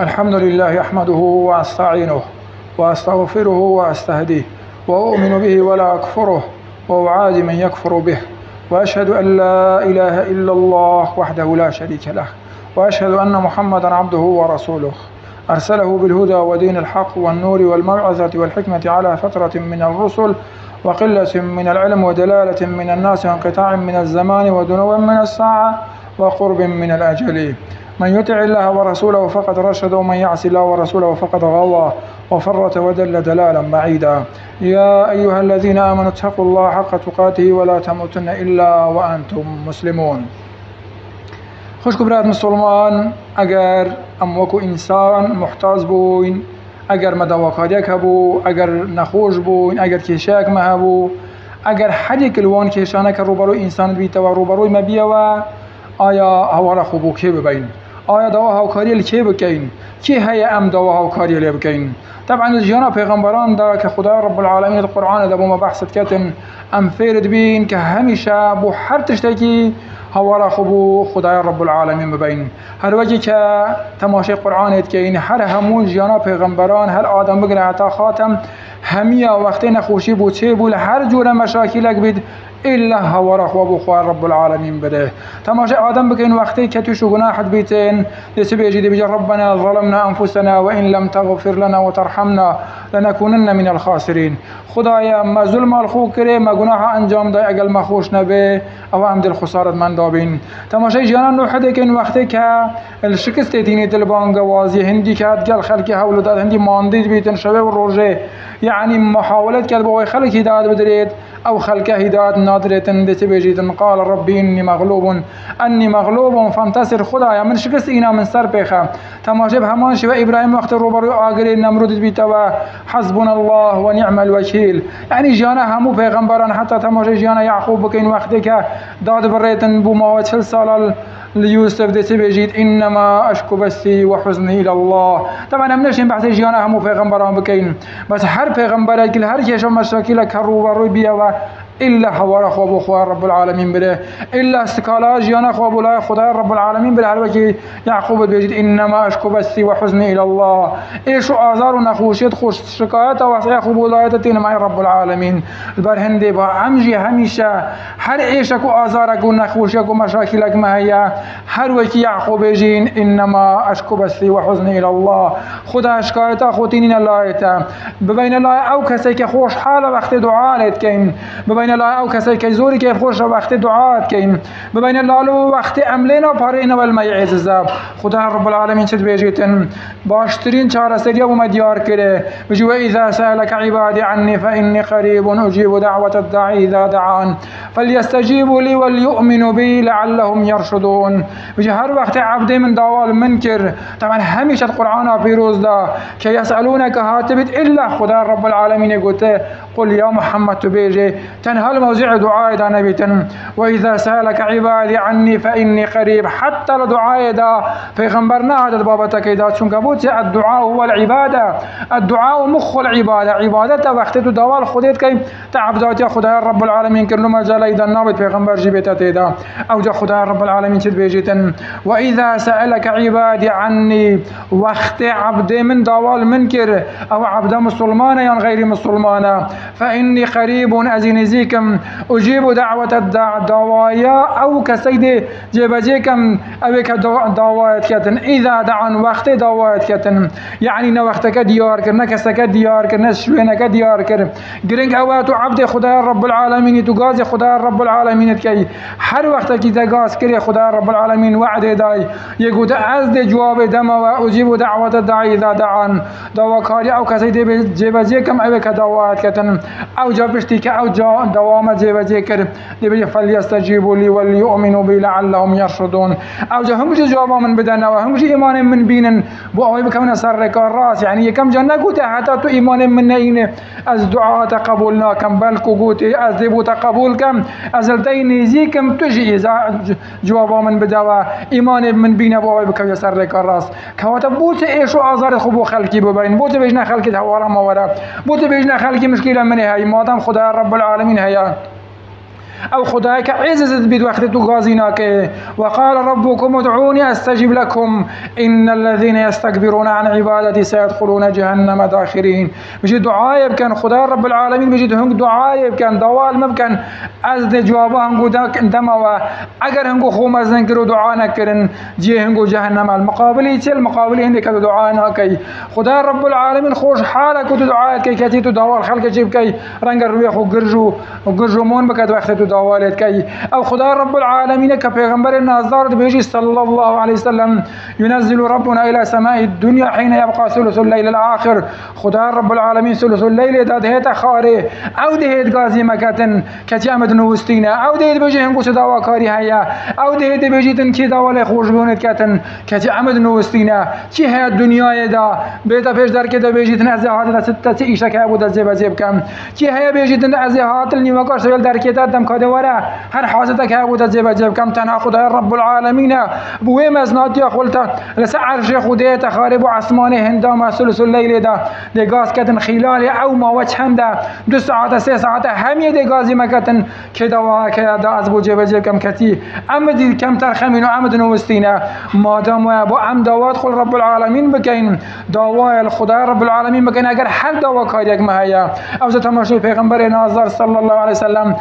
الحمد لله أحمده وأستعينه وأستغفره وأستهديه وأؤمن به ولا أكفره وأعادي من يكفر به وأشهد أن لا إله إلا الله وحده لا شريك له وأشهد أن محمدا عبده ورسوله. أرسله بالهدى ودين الحق والنور والموعظة والحكمة على فترة من الرسل وقلة من العلم ودلالة من الناس وانقطاع من الزمان ودنو من الساعة وقرب من الأجل. من يطع الله ورسوله فقد رشد ومن يعص الله ورسوله فقد غوى وفرط ودل دلالا بعيدا. يا أيها الذين آمنوا اتقوا الله حق تقاته ولا تموتن إلا وأنتم مسلمون. خوش برات مسلمان اگر ام وکو انسان محتاج بوین اگر مدواکاریک هبو اگر نخوش بوین اگر کشک ما هبو اگر حدی کلوان کشانه که روبروی انسان بیت و روبروی و آیا هوا خوبو که ببین. آیا دوا هاوکاری لکی بکین؟ کی هی ام دوا هاوکاری لی بکین؟ طبعا جانا پیغمبران دا که خدا رب العالمین القرآن دا بوما بحثت کتن ام فیرد بین که همیشه بو هر تشتکی هوا خبو خدای رب العالمین ببین. هر وجه که تماشای قرآن که این هر همون جانا پیغمبران هر آدم بگره حتی خاتم همیا وقتی نخوشی بود چه بود هر جور مشاکلک بید إلا هوا را خواب خوار رب العالمين بده. تماشا آدم بكين وقتي كتوش گناحت بيتين يسبي يجي بيجي ربنا ظلمنا أنفسنا وإن لم تغفر لنا وترحمنا لنكونن من الخاسرين خدایا ما ظلم الخو کرے ما گناه انجام ده اگل ما خوش نبه أو هم دل خسارت من دابین. تماشای جانان نو حده که این وقتی که الشکست دینی دل بانگ هندی که گل خلقی حول داد هندی ماندید بیتن شبه و روژه يعني محاولات کرد با خلق هدایت بدرید أو خلق هدایت نادرتن دتی بجیدن قال ربي إني مغلوب أني مغلوب فانتصر خدایا من شکست اینا من سر پیخه. تماشا همان شو ابراهیم وقت روبرو آگری نمرود و حسبنا الله ونعم الوكيل يعني جانا همو پیغمبران حتی تماشا جانا يعقوب وقتی که داد بريتن بو ما 40 سال ليوسف دي بيجيت إنما أشكو بثي وحزني إلى الله. طبعا هم نشين بحث جيانا همو پیغمبران بكين. بس هر پیغمبر كل هر كيش مشاكل كرو برو بيا إلا حوار خواب و خواه رب العالمين بره إلا استقالا جيانا خواب لا خدا رب العالمين بره هل وكي يعقوب بيجد إنما أشكو بثي وحزني إلى الله. إيشو آزار ونخوشيت خوش شكايات واسعي خوب ولاية تين معي رب العالمين البر هندي با عمجي هميشة هر إيشك وآزارك ونخوشيك ومشاكلك ما هي هر وكي يعقوب بيجين إنما أشكو بثي وحزني إلى الله. خدا شكايتا خوتين الله ببين الله أو كسيك خوش حالة وقت لتكين ببين بین الله أو کسی که زوری که خوش وقت دعات کن بین الله وقت عملنا پارین و المعز زب خدا رب العالمین چه بیجیتن. باشترین چهار سریا و دیار کرده. بجو اذا سالك عبادي عني فاني قريب أجيب دعوه الداعي اذا دعان. فليستجيبوا لي وليؤمنوا بي لعلهم يرشدون بجي هر وقت عبد من دوال منكر طبعا همیشه القرآن پیروز دا. که يسألونك هاتبت الا خدا رب العالمین گوته. قل يا محمد تبيجي تنهى موضع دعاء دا نبيتن وإذا سألك عبادي عني فإني قريب. حتى لدعاء دا پیغمبرنا هذا بابتك دا. چون كبوت الدعاء هو العبادة. الدعاء مخ العبادة. عبادة وقت دوال خودت كي تعبدات يا خدای رب العالمين كرنو مجال إذا نابت پیغمبر جيبتا تيدا أو جا خدای رب العالمين تد بيجيتن وإذا سألك عبادي عني وقت عبد من دوال منكر أو عبد مسلمان يعني غير مسلمان فإني قريب أزين زيكم. أجيب دعوة الدوايا أو كسيد جيبجيكم أو كدوايات كتن إذا دعن وقت دوايات كتن يعني نوقتك ديار كر نكسك ديار كر نشوينك ديار كر جرينك أواتو عبد خدا رب العالمين تغازي خدا رب العالمين كي. هر وقت كي تغاز كري خدا رب العالمين وعد داي. يقول از جواب دم وأجيب دعوة الداعي إذا دعان دواكاري أو كسيد جيبجيكم أو كدوايات كتن أو جابشتي أو جا دوام جيبا جيكر دبي فليستجيبوا لي وليؤمنوا بي لعلهم يرشدون. أو جا هم جواب من بدنا وهم إيمان من بينن. بو أوي بكمنا سر الراس يعني كم جنة قوت حتى تو إيمان من نين. أز دعاء تقبلنا كم بلكو قوت أز دبو تقبل كم. أز التين زيكم تجي جواب من بدوا. إيمان من بين بو أوي بكمنا سر الراس كواتا بوت إيشو آزار خبو خلقي ببين. بوت بيجنا خلقي هوارا ما ورا بوت بيجنا خلقي مشكلة من هاي مادام خدا رب العالمين هيا أو خدای که عزت بید وقت تو گازی ناکه وقال ربكم ادعوني أستجب لكم. إن الذين يستكبرون عن عبادتي سيدخلون جهنم داخرين. بجي دعای بکن خدا رب العالمین بجي هنگ دعای بکن دوال مبکن از جوابا هنگو دم و اگر هنگو خوم از نکرو دعا نکرن جي هنگو جهنم المقابلی چل مقابلی هندی که دعا ناکی. خدا رب العالمین خوش حالك تو دعایت کی کتی تو دوال خلق جيب کی. رنگ روی خو گرجو گرجو مون بکد وقت تو دوالت کی أو خدا رب العالمین که پیغمبر نازدار بيجي صلى الله عليه وسلم ينزل ربنا إلى سماء الدنيا حين يبقى ثلث الليل الآخر. خدا رب العالمين ثلث الليل داد هيتا خاري أو دهيت غازي مكاتن كتي أمد نوستينا أو دهيت بيجي هنگو سداوا كاري هيا أو دهيت بيجي تن كي داوا خوش بونت كاتن كتي أمد نوستينا كي هي الدنيا دا؟ بيتا پیش در كده بيجي تن أزي هات ستة إيشا كه بود زيب زيب كم كي هي بيجي تن أزي هات النيوكار سويل در كده دم كده ورا هر حاسة كه بود زيب زيب كم تنها خدا رب العالمين بوی مزنات یا خلتا لسا عرش خودی تخارب و عثمان هندام سلس اللیل دا دی گاز کتن خلال أو ما وچ هم دا دو ساعت سه ساعت دی گازی مکتن. که دوا که دا از بو جیب جیب کم کتی. ام دی کم ترخمین و ام نوستینا مادام و با ام داوات خل رب العالمین بکین. داوای خدا رب العالمین بکین. اگر هر دوا کاری یک مهیا. أو ز تماشای پیغمبر نازر صلی الله علیه وسلم.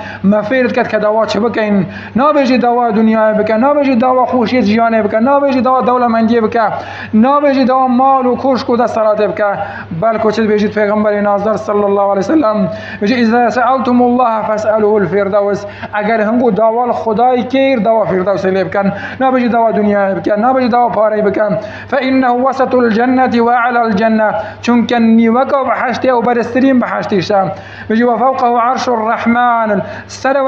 مفیرد کد که دوا چه بکین نابجی دوا دنیا بکن نابجی دوا خوشی جیانه بکن نابجی دوا دولمندی بکن نابجی دوا مال و کوشک و دسترات بکن. بلکه چه بيجي پیغمبر نازر صلی الله علیه وسلم؟ بيجي اذا سألتم الله فاسألوه الفردوس. اگر هنگو داوال خدای کیر دوا فردوس لیب کن نابجی دوا دنیا بکن نابجی دوا پاره بکن. فإنه وسط الجنة وأعلى الجنة. چون کنی وکا بحشته و برسترین بحشتیشا بيجي وفوقه عرش الرحمن.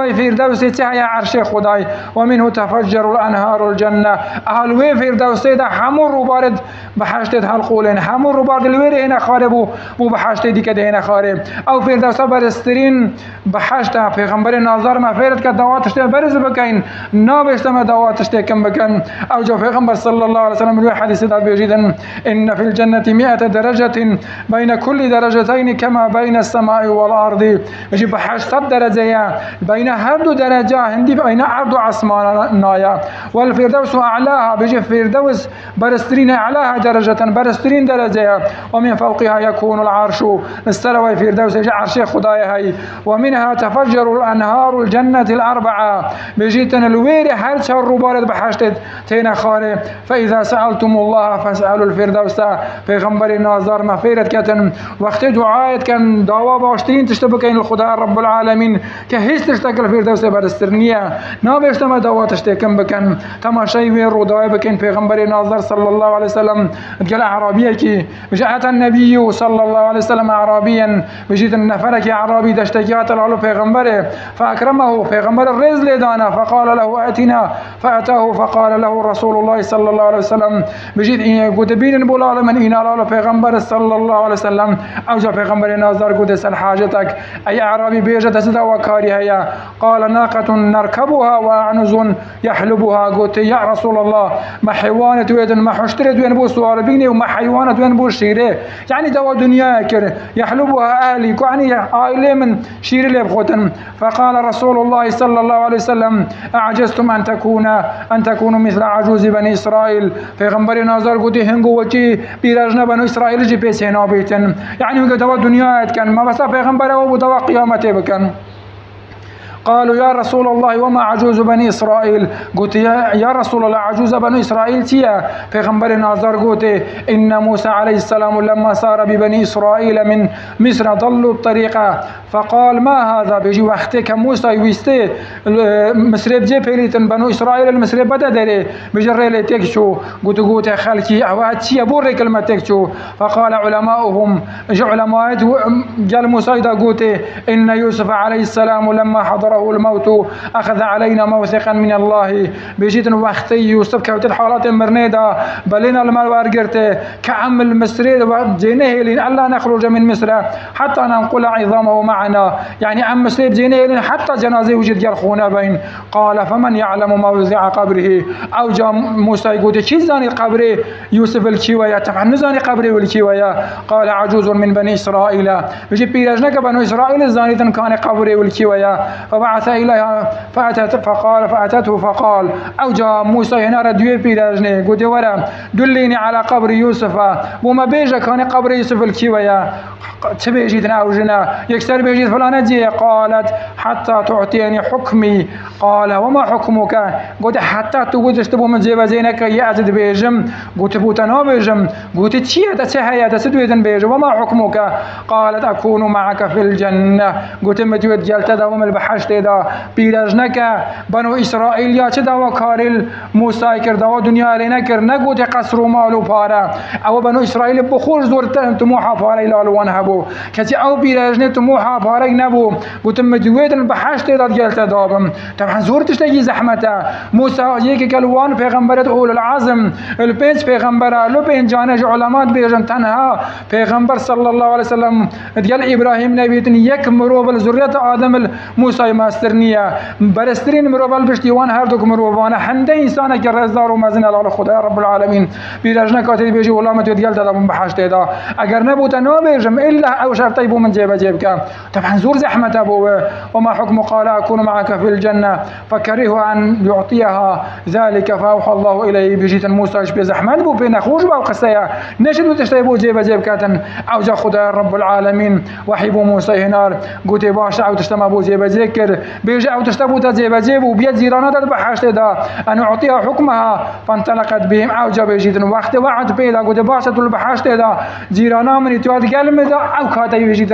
سلوي فردوس تهي عرش خدای ومنه تفجر الانهار الجنة. أهل وی فردوس ده همون روبارد بحشت حلقولن همون روبارد الویر هنا خارب و بو بحشت دیگه ده هنا خارب أو فردوس برسترین بحشت پیغمبر ناظر ما فرد که دواتش برز بکن. نابشت ما دواتش کم بکن. أو جو پیغمبر صلی الله علیه وسلم الوی حدیث ده بيجيدن ان في الجنة 100 درجة بين كل درجتين كما بين السماء والارض. يجي بحشت درجه بين هر دو درجه هندي بين عرض عصمان نايا والفردوس اعلاها. بيجي فردوس برسترين اعلاها درجه برسترين درجه ومن فوقها يكون العرش. استلوى فردوس يجي عرش خداي هي ومنها تفجر الانهار الجنه الاربعه. بيجيتن الوير هر شر بارد بحشت تينا خاره فاذا سألتم الله فاسألوا الفردوس. پیغمبر ناظر مفيرت كتن وقت دعایت کن. دعوا باشترین تشته بکن خدا رب العالمین. که هیچ تشته نابشته ما دعوا تشته کن بکن تماشای وی رو دعای بکن پیغمبر ناظر صلی الله عليه وسلم قال اعرابيه کی جاءت النبي صلى الله عليه وسلم اعرابيا بجيت النفرك اعرابي دشتكيات له پیغمبر فاكرمه پیغمبر الرز لدانا فقال له أتنا. فأتاه فقال له رسول الله صلى الله عليه وسلم بجيت قد بين بولا من أنا له پیغمبر صلى الله عليه وسلم أو جاء پیغمبر ناظر قد سل حاجتك اي اعرابي بيجت سدا وكاري هيا قال ناقة نركبها واعنز يحلبها. قلت يا رسول الله ما حيوانة وين ما حشترت وين بو سوار بيني وما حيوانة وين بو شيرة. يعني دوا دنيا كر يحلبها أهلي. يعني عائلة من شير لي بخوتن. فقال رسول الله صلى الله عليه وسلم أعجزتم أن تكون أن تكونوا مثل عجوز بني إسرائيل. پیغمبر ناظر قلت هنگو وچی بیرجنا بنو إسرائيل جي پیسه بيتن يعني دوا دنيا كان ما بس پیغمبر أو دوا قيامته بكن قالوا يا رسول الله وما عجوز بني إسرائيل؟ قلت يا, رسول الله عجوز بني إسرائيل تيا؟ پیغمبر ناظر قلت إن موسى عليه السلام لما سار ببني إسرائيل من مصر ضلوا الطريقة فقال ما هذا؟ بيجي وقتك موسى يويستي مصر بجي بيليتن بنو إسرائيل المصر بدا داري بجري لي تكشو قلت قلت خالكي أوات تيا بوري كلمة تكشو فقال علماؤهم علماء قال موسى قلت إن يوسف عليه السلام لما حضره الموت أخذ علينا موثقا من الله. بيجيت وقتي يوسف كوت الحالات مرنيدا بلينا المال وارجرته كعمل مصري جينه لين ألا نخرج من مصر. حتى ننقل عظامه معنا. يعني عم مصري جينه لين حتى جنازه وجد يرخونا بين قال فمن يعلم موضع قبره؟ أو جاء موسى يقول شي زاني قبره؟ يوسف الكيوية طبعا نزاني قبره والكيوية قال عجوز من بني إسرائيل بيجي بيرجنك بنو إسرائيل زاني كان قبره والكيوية فبعث إليها فأتت فقال فأتته فقال أو جاء موسى هنا ردوي بيراجني قلت ورا دليني على قبر يوسف. وما بيجا كان قبر يوسف الكيويا تبيجيتنا أو جنا؟ يكسر بيجيت فلانة دي قالت حتى تعطيني حكمي. قال وما حكمك؟ قلت حتى تقول تشتبه من جيبا زينك يأتد بيجم. قلت بوتنا بيجم. قلت تشيه تسهيا تسدويتن بيجم. وما حكمك؟ قالت أكون معك في الجنة. قلت متوت جلت دوم البحشت. دا بيرجنك بنو إسرائيل يا چه دوا كارل موسى كر دوا دنيا لنا كر نقوت قصر مالو پارا أو بنو إسرائيل بخور زورت طموحا پارا إلالوان هبو. كتي أو بيرجنه طموحا پارا نبو. قلت متوت البحشت دا جلت دابم. طبعا زورتش تجي زحمته. موسى يك كلوان پیغمبرت اول العزم البنج پیغمبر لو بين جانج علمات بيجن تنها. پیغمبر صلى الله عليه وسلم قال إبراهيم نبيتن يك مروبل ذرية آدم موسى ماسترنية برسترين مروبل بشتيوان هر دوك مروبانا حنده انسان که رزدار و مزن الله خدا رب العالمين بیرجنا کاتی بیجی ولا ما تقول دادا من بحشت دا اگر نبوت نو بيجم الا أو شرطي بو من جيب جيبك طبعا زور زحمة ابو وما حكم قال اكون معك في الجنة. فكره ان يعطيها ذلك فاوحى الله اليه بجيت موسى بزحمة بو بين خوش بو قصيا نشد وتشتي بو جيب جيب كاتن أو جا خدا رب العالمين وحي بو موسى هنار. قلت باش أو تشتما بو جيب ذكر بيجي أو تشتبو تجيب جيب وبيت زيرانات بحشت دا. أن أعطيها حكمها. فانطلقت بهم أو جا بيجيت وقت وعد بيدا قلت باش تل بحشت دا. جيرانا من تواد قلم دا. أو كاتا يجيت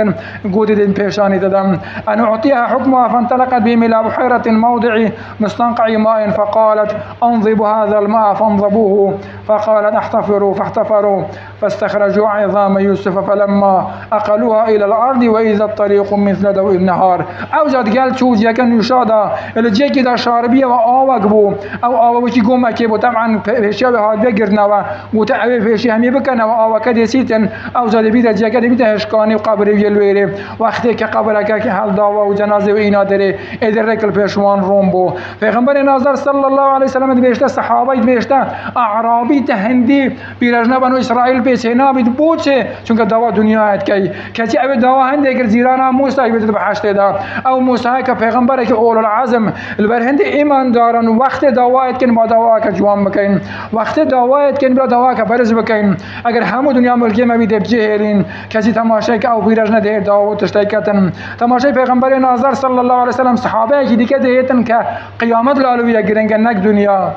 قلت دين بيشاني دا أن أعطيها حكمها. فانطلقت بهم إلى بحيرة موضع مستنقع ماء فقالت انضب هذا الماء فانضبوه فقالت احتفروا فاحتفروا. فاستخرجوا عظام يوسف فلما أقلوها إلى الأرض وإذا الطريق مثل ضوء النهار. أو جد قال شو يكن يشادا؟ الجيكي دا شاربيه واوك بو. أو أو وكي قوم كيبو طبعا فيشي هاد بقرنا وتعبي فيشي همي بكنا أو كدي سيتن. زاد بيدا جاكا بيدا هشكاني وقبر يلويري وقتی که قبرك که هل داوا و جنازه و اینا داره رکل پیشوان روم بو. پیغمبر ناظر صلی الله علیه وسلم بیشتر صحابه بیشتر اعرابی تهندی بیرجنا بنو اسرائیل پیش هنا بید بوچه چون که دوا دنیا هست کی کسی اب دوا هنده که زیرانا موسی بیت بحشت دا أو موسی که پیغمبر که اول العزم البرهند ایمان دارن. وقت دعوت کن با دعوا که جوان بکن وقت دعوت کن با دعوا که برز بکن اگر همو دنیا ملکی ما بید بجهرین کسی تماشای که أو بیرجنا ده دعوا تشتای کتن. تماشای پیغمبر ناظر صلی الله علیه وسلم صحابه که دیگه دهیتن که قیامت لالویه گرنگ نک دنیا.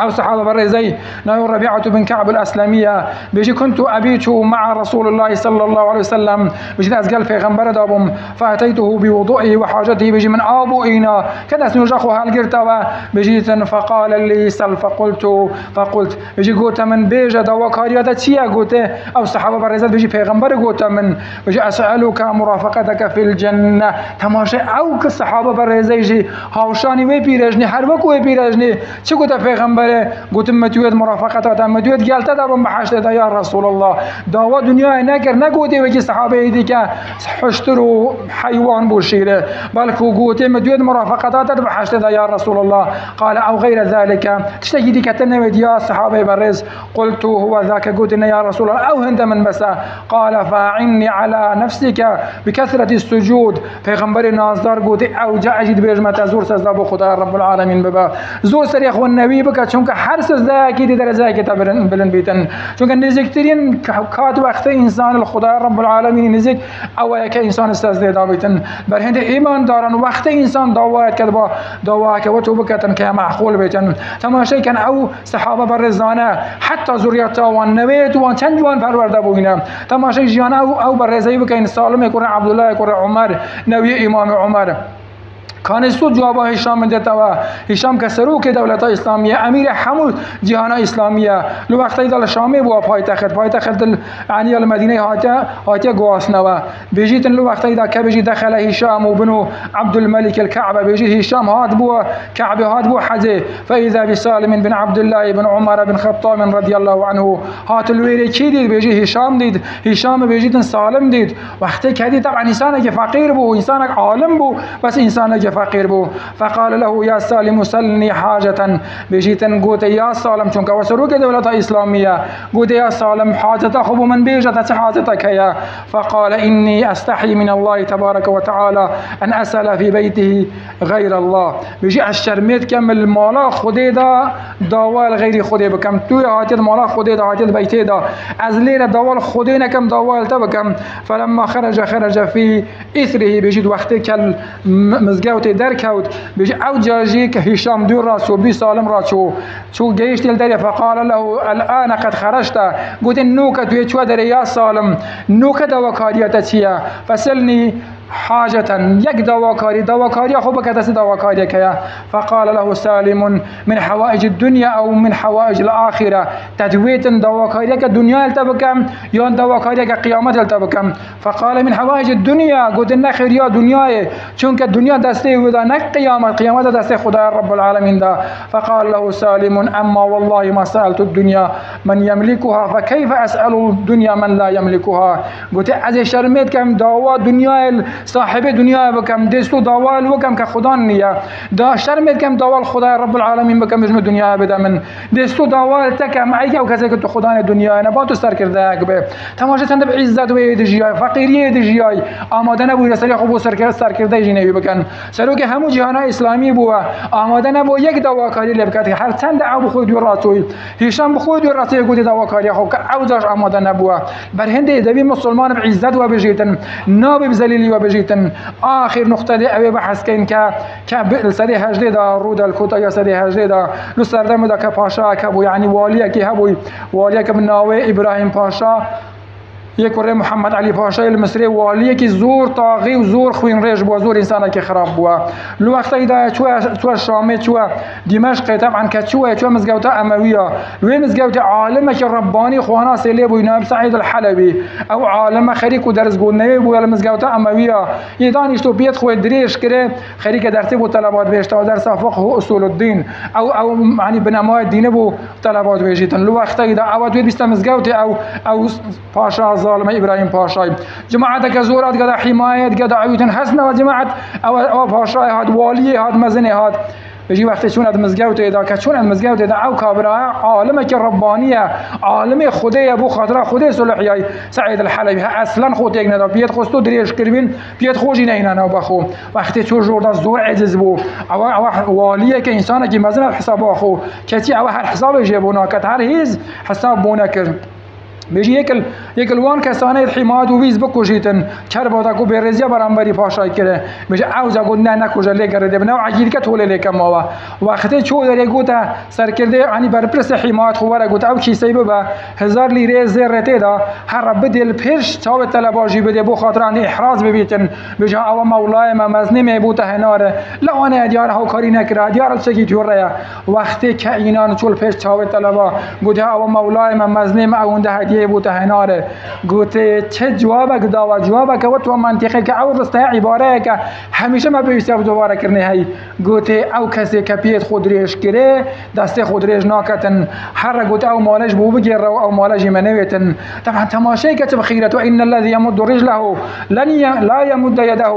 أو صحابة برزي نايو ربيعة بن كعب الأسلامية بيجي كنت أبيت مع رسول الله صلى الله عليه وسلم. بيجي ناس قال في غنبر دابم فأتيته بوضوئه وحاجته. بيجي من أبو إينا. كذا سنجاخو هالقرتا بيجي فقال لي سل فقلت فقلت. بيجي قلت من بيجا دوا كاريا تشيا قلت أو صحابة برزي بيجي في غنبر قلت من. بيجي أسألك مرافقتك في الجنة. تماشي أو كالصحابة يجي هاوشاني وي بيرجني حربك وي بيرجني في غنبر؟ پیغمبره گوتم متوید مرافقت آدم متوید گلت دارم بحشت دا یا رسول الله داوا نکر نگوتی و که صحابه ایدی که حشتر و حیوان بوشیره. بلکه گوتی متوید مرافقت آدم بحشت دا یا رسول الله قال أو غير ذلك تشتكي دي كتنويد يا صحابه برز. قلت هو ذاك قلت يا رسول الله أو هند من مسا قال فاعني على نفسك بكثرة السجود. پیغمبر نازدار قلت أو جا اجد بيجمت زور سزا بو رب العالمين ببا. زور سريخ والنبي بك چون که هر سزده کی در جای که بلند بیتن. چون که نزدیکترین کات وقت انسان خدا رب العالمین نزدیک أو که انسان سزده دا بیتن. بر هند ایمان دارن وقت انسان دعوت کرد با دعوا که و تو بکتن که معقول بیتن. تماشای کن أو صحابه بر رزانه حتی ذریت وان نویت وان چند جوان پرورده بوینه. تماشای جیان أو أو بر رزایی بکن سالم کره عبدالله کره عمر نوی امام عمر. كان سود جوابا هشام من دتوا هشام که دولت اسلامیه امیر همو جهان اسلامیه لو وقتی دل شامی بو پایتخت. پایتخت يعني المدينة هاتا هاتا گواسنوا بيجيت لو وقتی دا كبيجي دخل هشام وبنو عبد الملك الكعبه بيجي هشام هاد بو كعبه هاد بو حزه. فإذا بسالم بن عبد الله بن عمر بن خطاب رضي الله عنه هات الويري كي ديد بيجي هشام ديد هشام بيجي سالم ديد وقتی كدي طبعا انسانك فقير بو انسانك عالم بو. بس انسانك فقير بو. فقال له يا سالم سلني حاجة. بيجيتن قوت يا سالم چونك وسروك دولة إسلامية. قوت يا سالم حاجة خب من بيجة حاجتك يا فقال إني أستحي من الله تبارك وتعالى أن أسأل في بيته غير الله. بيجي الشرميت كم المالا خدي دا؟ داوال غير خدي بكم؟ تو هاتي المالا خدي دا هاتي بيتي دا. از داوال خدي نكم داوال تبكم فلما خرج خرج في إثره. بيجي وقت کەوت دەر کەوت بژ ئەو جاژی کە هیشام دوو ڕاست و بی ساڵم ڕاچوو چوو گەیشتیل دەرێ فقالە لە ئەلانە قەت خەرشتە گوتن نوکە توێ چوە دەرە یا ساڵم نوکە دەوە کاریەتە چییە فەسلنی حاجة يك دواكاري دواكاري خو بكتس دواكاري كيا فقال له سالم من حوائج الدنيا أو من حوائج الآخرة. تدويت دواكاري كدنيا التبكم يون دواكاري كقيامة التبكم فقال من حوائج الدنيا قلت إن خير يا دنيا چونك الدنيا دسته ودا نك قيامة قيامة دسته خدا رب العالمين دا. فقال له سالم أما والله ما سألت الدنيا من يملكها فكيف أسأل الدنيا من لا يملكها؟ قلت از شرمت كم دعوة دنيا صاحب دنیا بکم دستو داوال وکم که خدا نیا دا شرمت کم داوال خدا رب العالمین بکم جم دنیا بده من. دستو داوال تکم ای که کسی که تو خدا دنیا نه با تو سر کرده به تماشا تند به عزت و دجیای فقیری دجیای آماده نبود رسالی خوب سر کرده سر کرده جنبی بکن. سرو که همو جهان اسلامی بو آماده نبو یک دواکاری لبکت هر چند أو خود دو راتوی. هیشان بخود دو راتوی گوتی دواکاری خوب که داش آماده نبو بر هند دوی مسلمان بعزت و بجیتن ناب بزلیلی و بجيتن آخر نقطة دي أبي بحث كين كا كا سدي هجلي دا رودا الكوتا يا سدي هجلي دا. لو سردم دا كباشا كابو يعني واليا كي هبوي. یک محمد علی پاشای المصری والی کی زور طاغی و زور خوین ريج بو زور انسان کی خراب بو لو وقت ایدا چو چو شام چو دمشق طبعا كتشو چو مزگوتا امویه. لو مزگوتا عالم کی ربانی خوانا سلی بو نائب سعید الحلبی. أو عالم خریک و درس گونه بو مزگوتا امویه. یدانش تو بیت خو دریش کره خریک درس بو طلبات بهشتا درس فقه و اصول الدين أو أو يعني بنمای دین بو طلبات بهشتن. لو وقت ایدا اوت بیست مزگوتا أو أو پاشا ظالم إبراهيم باشاي جماعة كزورات قد حماية قد عيوتن حسنة وجماعة أو أو باشاي هاد والي هاد مزني هاد. بيجي وقت شون از مزگوت ادا که چون از مزگوت ادا أو کابرا عالم که ربانیه عالم خدای ابو خاطر خدای صلحیای سعید الحلبی أصلا خود یک ندا. بیت خستو دریش کردین بیت خوشی نه اینا بخو. وقتی چون جور زور عجز بو أو أو والیه که انسان که مزن حساب خو کتی أو هر حساب جبونا کت هر هیز حساب بونا کرد بيجي يكل يكل وان كسانة حماد وبيز بكوشيتن كربا دا كو بيرزيا برانبري پاشای كره بيجي عاوزا قد نه نكوجا لي کرده بنا عجيل كت هول لي كما وقتی چو داره گوتا سر کرده يعني برپرس حماد خو ورا گوتا أو کی سيبه با؟ هزار ليره زرته دا. هر رب دل پیش تاو طلباجي بده. بو خاطر ان احراز ببيتن بيجي أو مولای ما مزنی مبوته هناره. لا أنا دیار هاو کاری نکره دیار چگی جوره وقتی که اینان چول پیش تاو طلبا گوتا او مولای ما مزنی ما اونده هدیه دیگه بوده هناره گوته چه جوابک دا و جوابک و تو منطقه که او رسته عباره که همیشه ما بیسته دوباره کرنه هی گوته او کسی که پیت خود ریش کره دست خود ریش ناکتن هر گوته او مالش بو بگیر او مالش منویتن طبعا تماشای که بخیرت و ان الذي يمد رجله لن ي... لا يمد يده.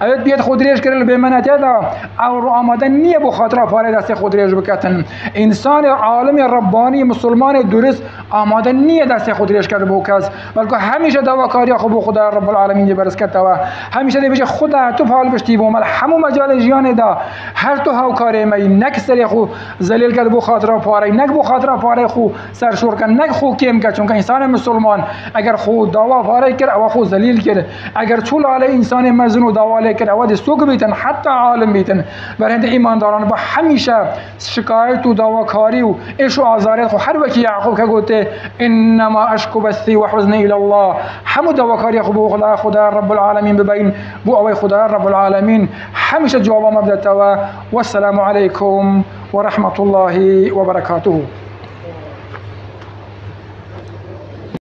اوید بیت خود ریش کرل به منت دا او رو آمدن نیه بو خاطر پاره دست خود ریش بکتن انسان عالم ربانی مسلمان درست آمدن نیه دست خود ریش کرده کس. بلکه همیشه دواکاری خو خدا رب العالمین برس کرده و همیشه دی بشه خدا تو فعال بشتی بو مل همو مجال جیان دا. هر تو هاو کاری می نک سری خو ذلیل کرده بو خاطر پاره. نک بو خاطر پاره خو سر شور کن. نک خو کیم که چون انسان مسلمان. اگر خو دوا پاره کرد او خو ذلیل کرد اگر چول علی انسان مزن و دوا کرد او دستوک بیتن. حتی عالم بیتن. برند ایمانداران با همیشه شکایت و دواکاری و ایش و آزارت خو هر وکی یعقوب که گوته إنما أشكو بثي وحزني إلى الله. حمد وكاري خبو خدا خدا رب العالمين ببين بو أوي خدا رب العالمين. حمش جواب مبدأ والسلام عليكم ورحمة الله وبركاته.